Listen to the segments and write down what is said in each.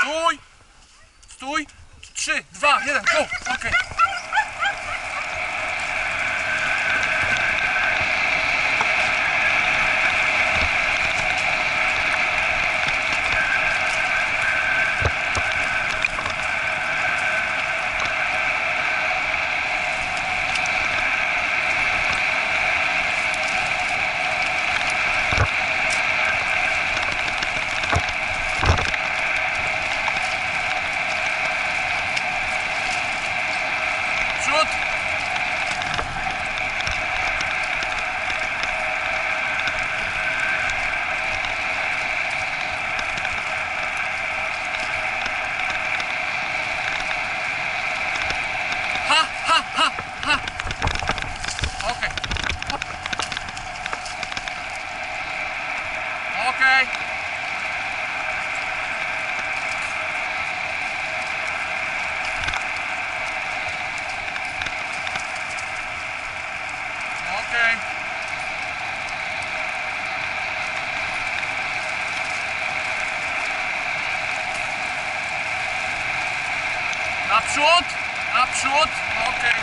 Stój! Stój! Trzy, dwa, jeden, go! Okej. Przód! Abschot, Abschot, okay.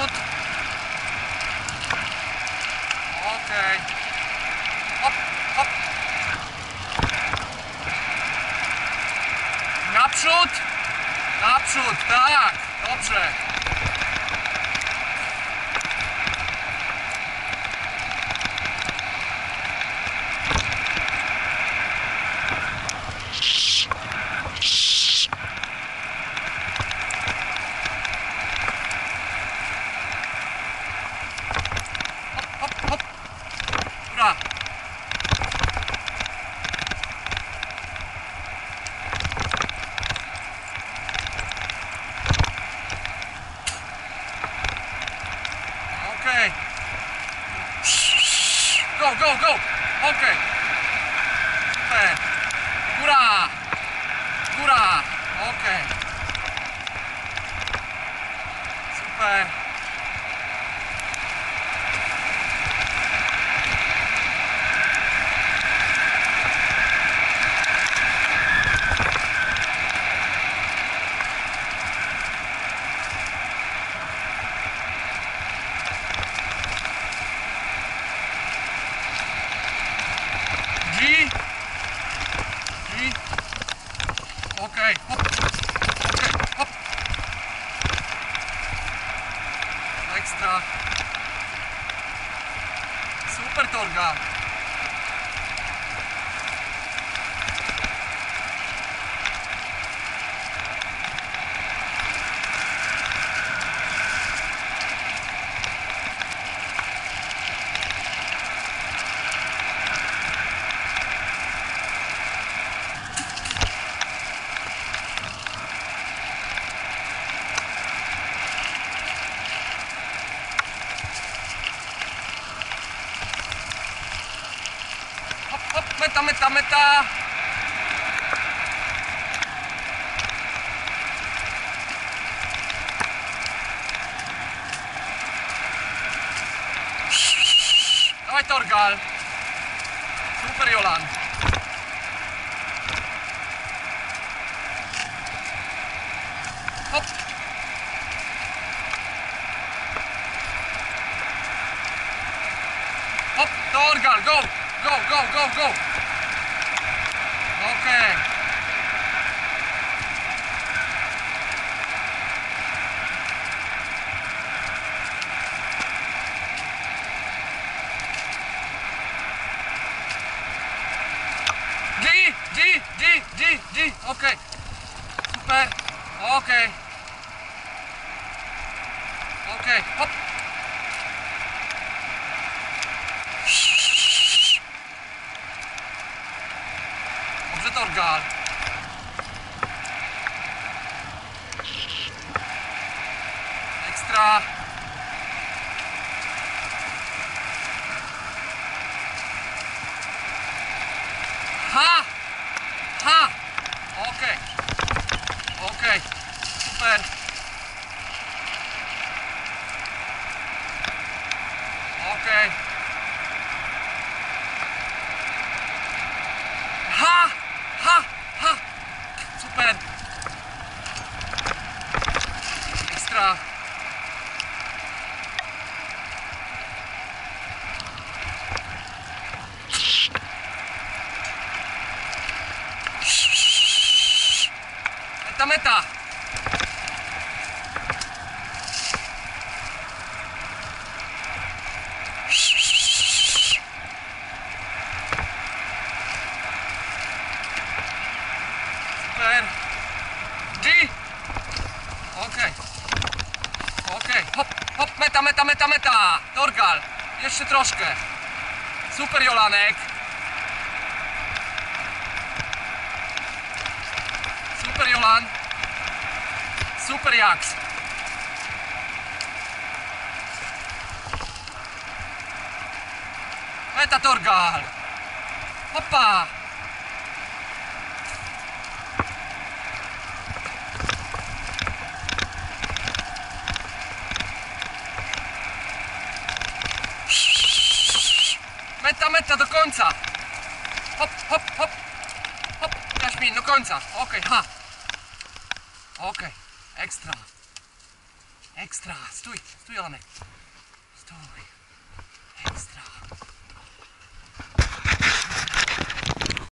Przód. Okej. Hop, hop. Naprzód. Naprzód, tak. Dobrze. Ekstra. Super torga. Meta, meta. Dawaj Torgal. Super Jolan. Hop. Hop, Torgal, go! Go, go, go, go! Ha! Ha! Okay. Okay. Ben. Meta, meta! Super. G. Okej. Okej. Hop, hop, meta, meta, meta, meta. Torgal. Jeszcze troszkę. Super Jolanek. Erlang. Superjaks. Ment a Torgál. Hoppá! Metta, metta do końca! Hop, hop, hop! Hop, dasz mi do końca. Okej, okay, ha! OK, extra. Extra, stoj, stoj Alene. Stoj. Extra.